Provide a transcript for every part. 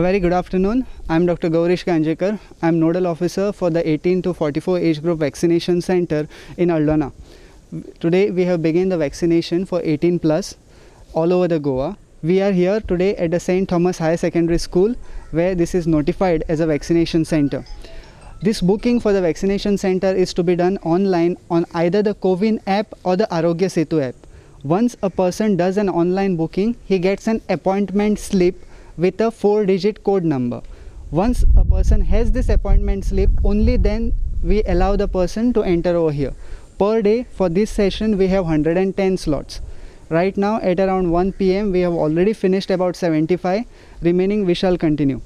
A very good afternoon. I'm Dr. Gaurish Kanjekar. I'm nodal officer for the 18 to 44 age group vaccination center in Aldona. Today we have begun the vaccination for 18 plus all over the Goa. We are here today at the St. Thomas Higher Secondary School where this is notified as a vaccination center. This booking for the vaccination center is to be done online on either the CoWIN app or the Aarogya Setu app. Once a person does an online booking, he gets an appointment slip with a four digit code number. Once a person has this appointment slip, only then we allow the person to enter over here. Per day for this session, we have 110 slots. Right now at around 1 pm, we have already finished about 75. Remaining, we shall continue.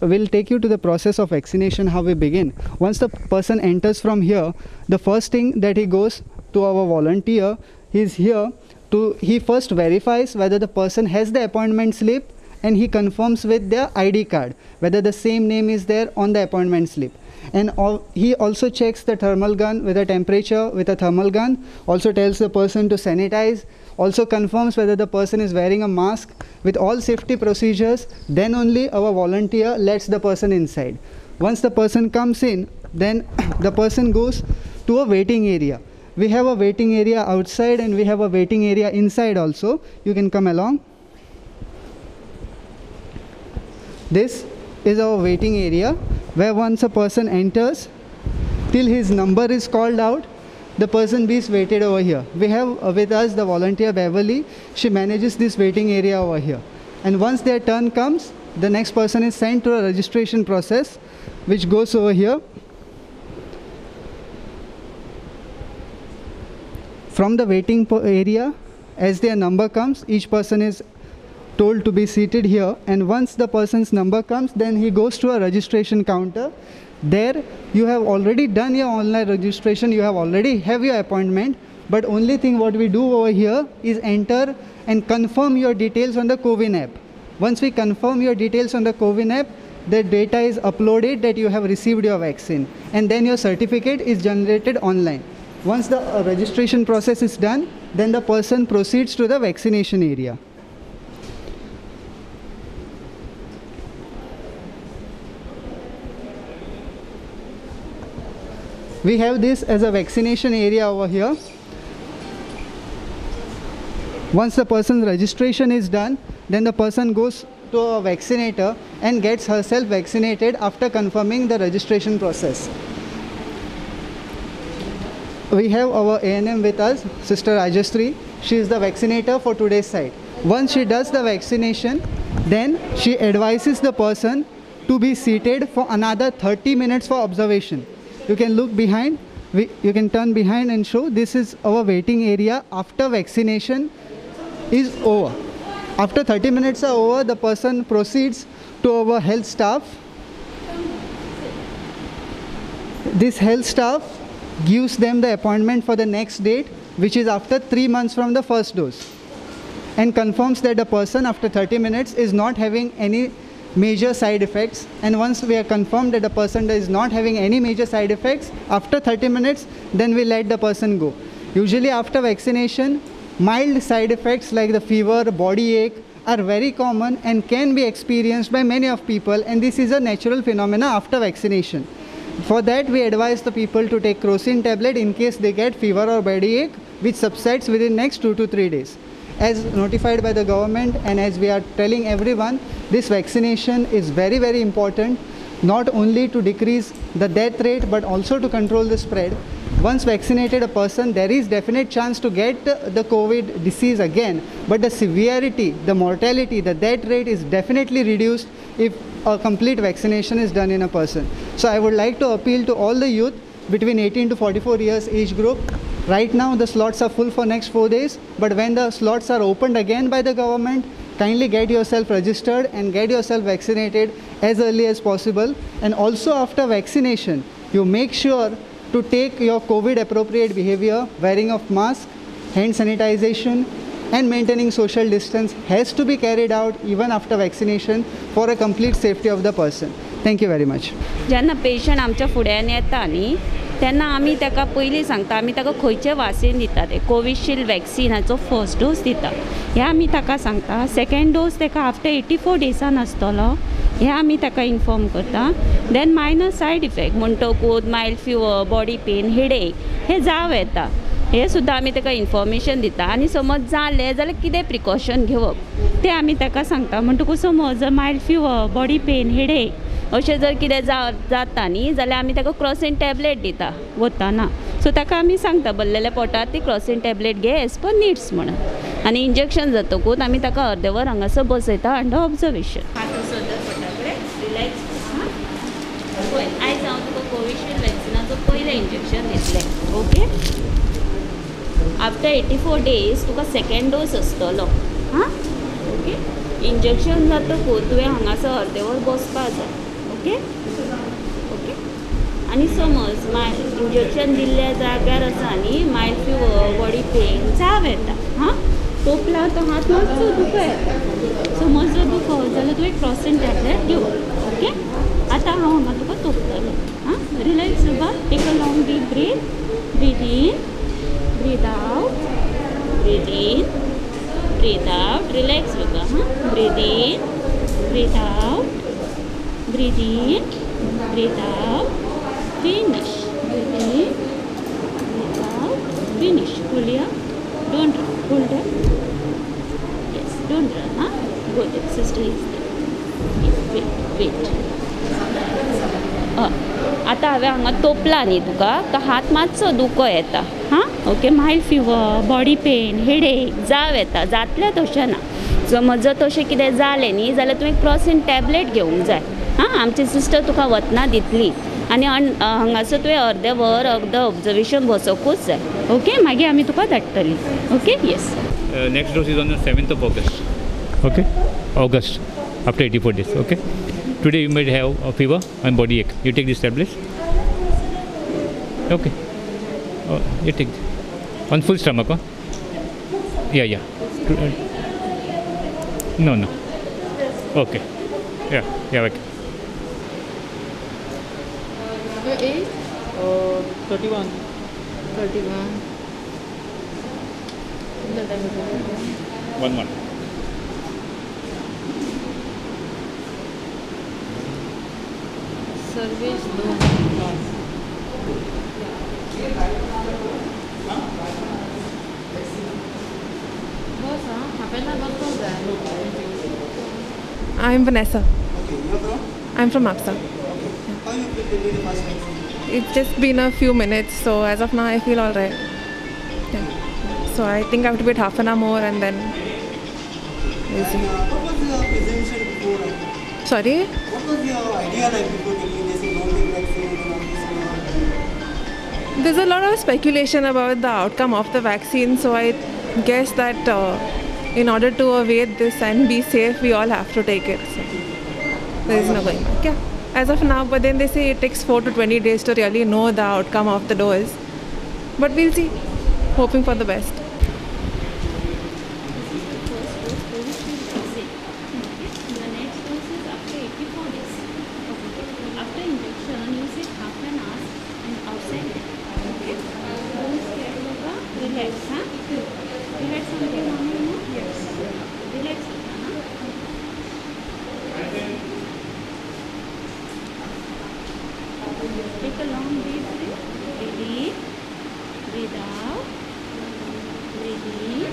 We'll take you to the process of vaccination, how we begin. Once the person enters from here, the first thing that he goes to our volunteer, he's here to, he first verifies whether the person has the appointment slip and he confirms with their ID card whether the same name is there on the appointment slip. And he also checks the thermal gun with a temperature with a thermal gun, also tells the person to sanitize, also confirms whether the person is wearing a mask with all safety procedures. Then only our volunteer lets the person inside. Once the person comes in, then the person goes to a waiting area. We have a waiting area outside and we have a waiting area inside also. You can come along. This is our waiting area where once a person enters, till his number is called out, the person is waited over here. We have uh, with us the volunteer Beverly. She manages this waiting area over here. And once their turn comes, the next person is sent to a registration process which goes over here. From the waiting area, as their number comes, each person is told to be seated here and once the person's number comes then he goes to a registration counter. There you have already done your online registration you have already have your appointment but only thing what we do over here is enter and confirm your details on the CoWIN app. Once we confirm your details on the CoWIN app the data is uploaded that you have received your vaccine and then your certificate is generated online. Once the uh, registration process is done then the person proceeds to the vaccination area we have this as a vaccination area over here. Once the person's registration is done then the person goes to a vaccinator and gets herself vaccinated after confirming the registration process. We have our ANM with us sister Rajastri she is the vaccinator for today's site. Once she does the vaccination then she advises the person to be seated for another 30 minutes for observation you can look behind. We, you can turn behind and show. This is our waiting area after vaccination is over. After 30 minutes are over the person proceeds to our health staff. This health staff gives them the appointment for the next date which is after 3 months from the first dose and confirms that the person after 30 minutes is not having any major side effects. And once we are confirmed that the person is not having any major side effects after 30 minutes then we let the person go. Usually after vaccination mild side effects like the fever body ache are very common and can be experienced by many of people and this is a natural phenomena after vaccination. For that we advise the people to take crocin tablet in case they get fever or body ache which subsides within next 2 to 3 days as notified by the government and as we are telling everyone, this vaccination is very, very important, not only to decrease the death rate, but also to control the spread. Once vaccinated a person, there is definite chance to get the COVID disease again, but the severity, the mortality, the death rate is definitely reduced if a complete vaccination is done in a person. So I would like to appeal to all the youth between 18 to 44 years age group Right now the slots are full for next four days, but when the slots are opened again by the government, kindly get yourself registered and get yourself vaccinated as early as possible. And also after vaccination, you make sure to take your COVID appropriate behavior, wearing of mask, hand sanitization, and maintaining social distance has to be carried out even after vaccination for a complete safety of the person. Thank you very much. जेन्ना patient आमच्या फुड्यान येता न्ही तेन्ना आमी ताका पयलीं सांगता आमी ताका खंयचे वासीन दिता ते कोविशिल्ड वॅक्सिनाचो फर्स्ट डोस दिता हें आमी ताका सांगता. सेकेंड डोस ताका आफ्टर एटी फोर डेजान आसतलो हें आमी ताका इन्फॉर्म करता. Then minor side effect म्हणटकूत mild fever body pain headache हे जावं येता. हे सुद्दां आमी ताका इन्फॉर्मेशन दिता. आनी समज जालें जाल्यार कितें प्रिकॉशन घेवप? तें आमी ताका सांगता. म्हणटकूच समज mild fever body pain headache अशें जर कितें जा जाता न्ही जाल्यार आमी ताका क्रॉसीन टॅबलेट दिता वताना. सो ताका आमी सांगता भरलेल्या पोटार ती क्रॉसीन टॅबलेट घे एज पर निड्स म्हणून. आनी इंजेक्शन जातकूच आमी ताका अर्दे वर हांगासर बसयता अंडर ऑब्जर्वेशन पळय आयज हांव तुका कोविशिल्ड वॅक्सिनाचो पयलें इंजेक्शन दितलें. Okay after eighty four days तुका सेकेंड डोस आसतलो हां? ओके इंजेक्शन जातकूच तुवें हांगासर अर्दे वर बसपा जाय. ओके ओके आनी समज माय इंजेक्शन दिल्ल्या जाग्यार आसा न्ही फिवर बॉडी पेन चाव येता हाँ? तोपला तो हात मातसो दुखो येता समज जर दुखो जाल्यार तुवें क्रॉसीन टॅबलेट घेव ओके आतां हांव हांगा तुका तोपतलें हाँ? Relax take a long deep breath breath in breath out breath in breath out relax जावपा हाँ? Breath in breath out breathe in breathe out finish breathe in breathe out finish Pull up, don't run hold up yes don't run huh good sister is there yes wait wait आता हांवें हांगा तोपला न्ही तुका तो हात मातसो दुखो येता हां okay mild fever body pain headache जाव येता जातलें तशें ना समज जर तशें कितें जालें न्ही जाल्यार तुवें क्रॉसीन टॅबलेट घेवंक जाय हां आमची सिस्टर तुका वतना दितली. आनी हांगासर तुवें अर्दे वर अर्द ऑब्जर्वेशन बसकूच जाय. ओके मागीर आमी तुका धाडटली. Okay yes next dose is on seventh of August okay August after eighty four days okay today you may have fever and body ache you take this tablet okay you take on full stomach yeah yeah no no okay yeah yeah okay Your age? Uh, 31. 31. The time is over. One month. Sarvesh दोन बस हां हांवें बसपाक जाय I'm Vanessa. Okay, you're from? I'm from APSA. How you feel the first vaccine? It's just been a few minutes, so as of now, I feel all right. Yeah. So I think I have to wait half an hour more and then we'll see. What was your presumption before? Sorry? What was your idea like before taking this? You don't take vaccine, you don't vaccine. There's a lot of speculation about the outcome of the vaccine, so I guess that uh, in order to evade this and be safe, we all have to take it. So there is no going back. Yeah. As of now, but then they say it takes 4 to 20 days to really know the outcome of the dose. But we'll see. Hoping for the best. The next dose is after 84 days. After injection, you sit half an hour and outside. Okay? Don't scare Baba. Relax, huh? Relax something, mommy, no? Yes. Relax, huh? Take a long deep breath. Breathe in. Breathe out. Breathe in.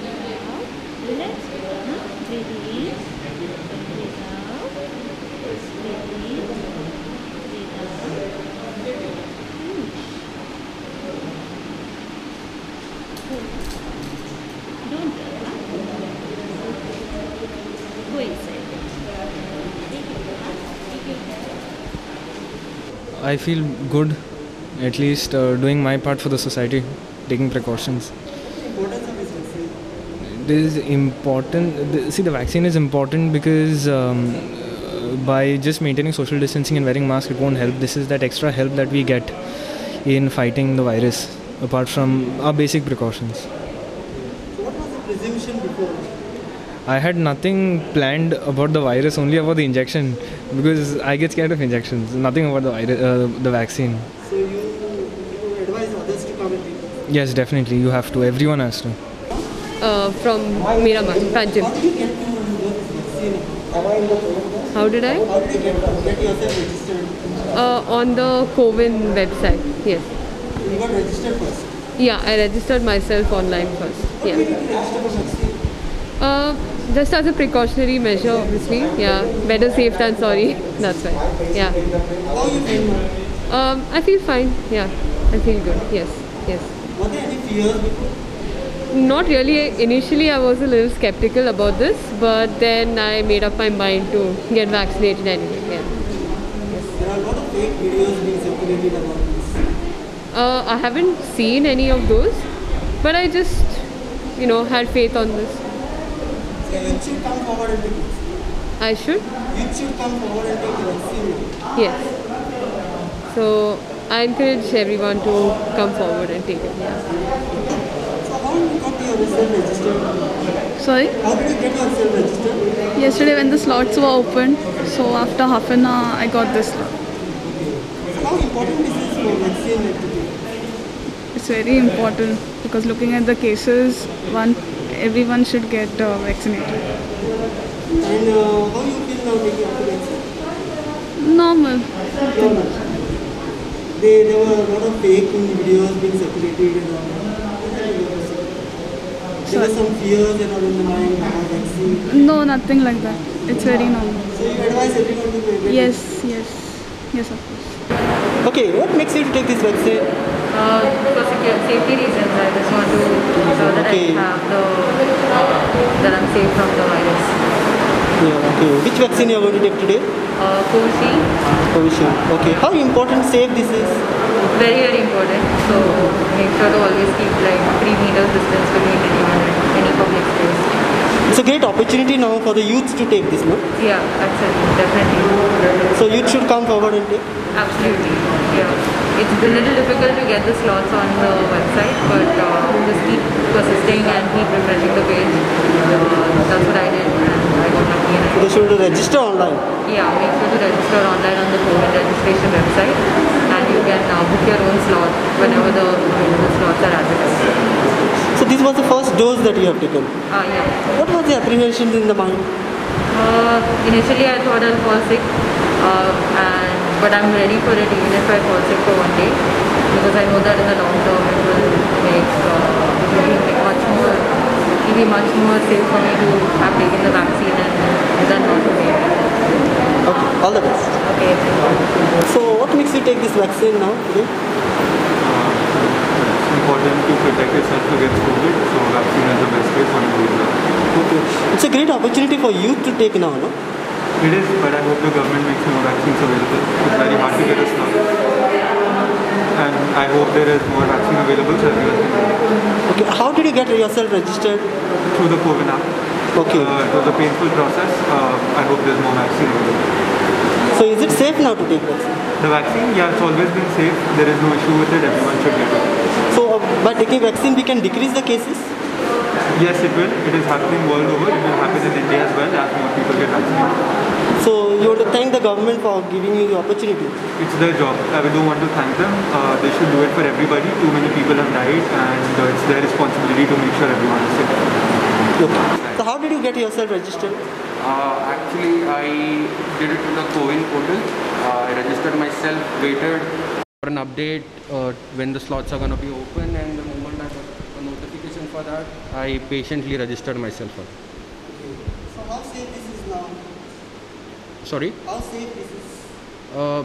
Breathe out. Relax. Huh? I feel good, at least uh, doing my part for the society, taking precautions. Importance of this vaccine? This is important. See, the vaccine is important because um, by just maintaining social distancing and wearing masks, it won't help. This is that extra help that we get in fighting the virus, apart from our basic precautions. So what was the presumption before? I had nothing planned about the virus, only about the injection, because I get scared of injections. Nothing about the virus, uh, the vaccine. So you, you advise others to come and take? Yes, definitely, you have to. Everyone has to. From Miramar, Panjim. How did I? Uh, on the CoWIN website. Yes. You got registered first. Yeah, I registered myself online first. Yeah. Uh, just as a precautionary measure, obviously. Yeah. Better safe than sorry. That's why. Yeah. Um, I feel fine. Yeah. I feel good. Yes. Yes. Were there any fears before? Not really. Initially, I was a little skeptical about this, but then I made up my mind to get vaccinated anyway. Yeah. There are a lot of fake videos being circulated about this. Uh, I haven't seen any of those, but I just, you know, had faith on this. So you should come forward and take. I should. You should come forward and take the vaccine. Yes. So I encourage everyone to come forward and take it. Yeah. So how you got yourself registered? Sorry? How did you get yourself registered? Yesterday when the slots were open, so after half an hour I got this slot. How important is this for vaccine activity? It's very important because looking at the cases, one everyone should get uh, vaccinated. And uh, how you feel now taking after vaccine? Normal. They, there were a lot of fake videos being circulated and all. There some fears and all in the mind about vaccine. No, nothing like that. It's very normal. So you advise everyone to get Yes, yes, yes, of course. Okay, what makes you to take this vaccine? Uh, for safety reasons, I just want to ensure that Okay. I have the that I'm safe from the virus. Yeah, okay. Which vaccine you are going to take today? Uh, Covishield. Okay. How important safe this is? very very important. So make sure to always keep like three meters distance between anyone and any public space. It's a great opportunity now for the youth to take this, no? Yeah, absolutely, definitely, So youth should come forward and take. absolutely. Yeah, it's a little difficult to get the slots on the website, but uh, just keep persisting and keep refreshing the page. Uh, that's what I did, and I got lucky. And I They should register online. Yeah, make sure to register online on the COVID registration website and you can uh, book your own slot whenever the available slots are advertised. So this was the first dose that you have taken. Uh, yeah. What was the apprehensions in the mind? Uh, initially I thought I'll fall sick uh, and but I'm ready for it even if I fall sick for one day because I know that in the long term it will make uh, it will make much more it will be much more safe for me to have taken the vaccine and than not to take it. Okay, all the best. Okay, thank you. So what makes you take this vaccine now today? Uh, it's important to protect yourself against COVID, so vaccine is the best way for you to do that. Okay. It's a great opportunity for youth to take now, no? It is, but I hope the government makes more vaccines available. It's very hard to get a slot. And I hope there is more vaccine available so everyone can get it. Okay. How did you get yourself registered? Through the COVID app. Okay. Uh, it was a painful process. Uh, I hope there's more vaccine available. So is it safe now to take vaccine? The vaccine, yeah, it's always been safe. There is no issue with it. Everyone should get it. So uh, by taking vaccine we can decrease the cases? Yes, it will. It is happening world over. It will happen in India as well as more people get vaccinated. So you want to thank the government for giving you the opportunity. It's their job. I don't want to thank them. Uh, they should do it for everybody. Too many people have died, and uh, it's their responsibility to make sure everyone is safe. Okay. So how did you get yourself registered? Uh, actually, I did it through the CoWIN portal. Uh, I registered myself, waited for an update uh, when the slots are going to be open, and the moment I got a notification for that, I patiently registered myself. For it. So how safe this is now? Sorry, How safe this is? uh,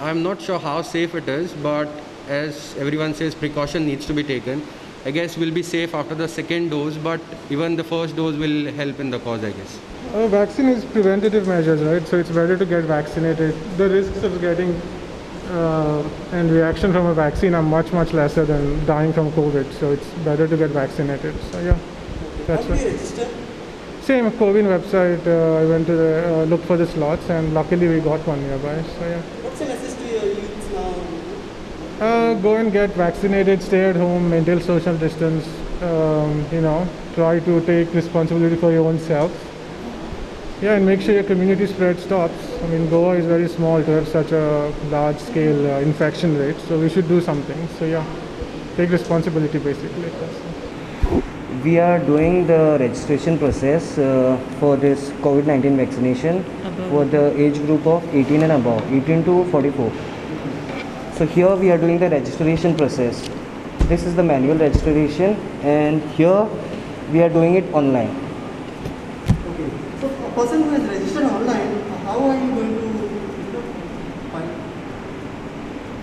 I'm not sure how safe it is, but as everyone says, precaution needs to be taken. I guess we'll be safe after the second dose, but even the first dose will help in the cause, I guess. Uh, vaccine is preventative measures, right? So it's better to get vaccinated. The risks of getting uh, and reaction from a vaccine are much much lesser than dying from COVID. So it's better to get vaccinated. So yeah, that's How did you what. register? Same COVID website. Uh, I went to the, uh, look for the slots, and luckily we got one nearby. So yeah. What's your message to your youths now? Uh, go and get vaccinated, stay at home, maintain social distance, um, you know, try to take responsibility for your own self. Yeah, and make sure your community spread stops. I mean, Goa is very small to have such a large scale uh, infection rate, so we should do something. So, yeah, take responsibility basically. That's it. We are doing the registration process uh, for this COVID 19 vaccination Above. for the age group of 18 and above, 18 to 44. So, here we are doing the registration process. This is the manual registration, and here we are doing it online. Okay. So a person who has registered online, how are you going to find?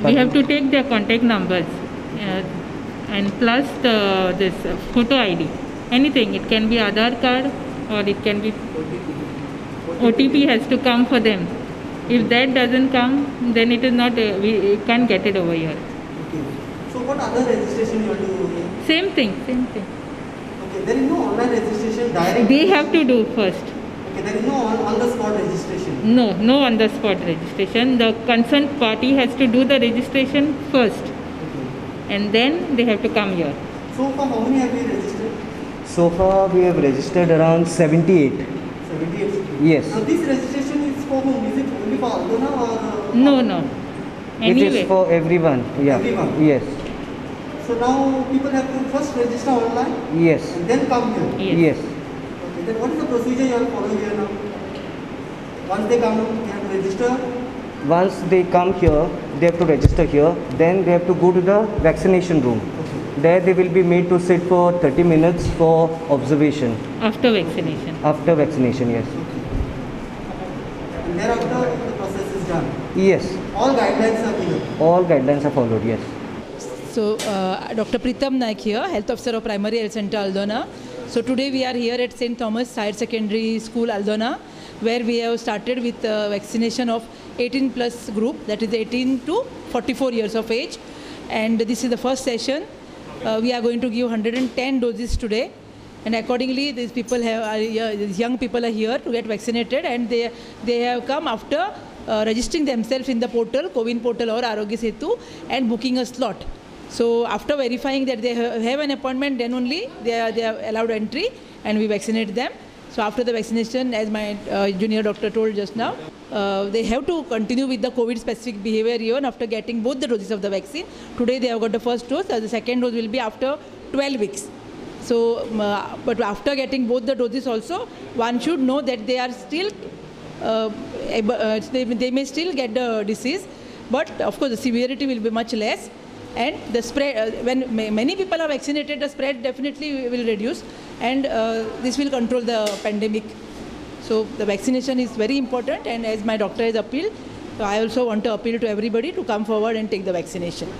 We have to take their contact numbers uh, and plus the this photo ID. Anything. It can be Aadhaar card or it can be OTP has to come for them. If that doesn't come, then it is not. Uh, we we can't get it over here. Okay. So what other registration you have to? do? Same thing. Same thing. Okay. There is no online registration direct. They have to do first. Okay. There is no on, on the spot registration. No, no on the spot registration. The concerned party has to do the registration first, and then they have to come here. So far, how many have you registered? So far, we have registered around 78. 78. Yes. Now this registration is for whom? Is it only for Aldona or? Uh, No, no. It Anyway, is for everyone. Yeah. Everyone? Yes. So now people have to first register online Yes. and then come here. Yes. Okay. Then what is the procedure you have to follow here now? Once they come, they have to register. Once they come here, they have to register here. Then they have to go to the vaccination room. There they will be made to sit for 30 minutes for observation after vaccination. after vaccination. Yes. And thereafter the process is done. Yes. All guidelines are given. All guidelines are followed. Yes. So, uh, Dr. Pritam Naik here, Health Officer of Primary Health Center Aldona. So, today we are here at St. Thomas Higher Secondary School Aldona, where we have started with uh, vaccination of 18 plus group, that is 18 to 44 years of age. And this is the first session. Uh, we are going to give 110 doses today. And accordingly, these people have, these young people are here to get vaccinated, and they they have come after uh, registering themselves in the portal, Cowin portal or Aarogya Setu, and booking a slot. So after verifying that they have an appointment, then only they are, they are allowed entry, and we vaccinate them. So after the vaccination, as my uh, junior doctor told just now, uh, they have to continue with the COVID-specific behavior even after getting both the doses of the vaccine. Today they have got the first dose, uh, the second dose will be after 12 weeks. So, um, uh, but after getting both the doses also, one should know that they are still, uh, uh, they, they may still get the disease, but of course the severity will be much less. And the spread, uh, when many people are vaccinated, the spread definitely will reduce, and uh, this will control the pandemic. So the vaccination is very important, and as my doctor has appealed, I also want to appeal to everybody to come forward and take the vaccination.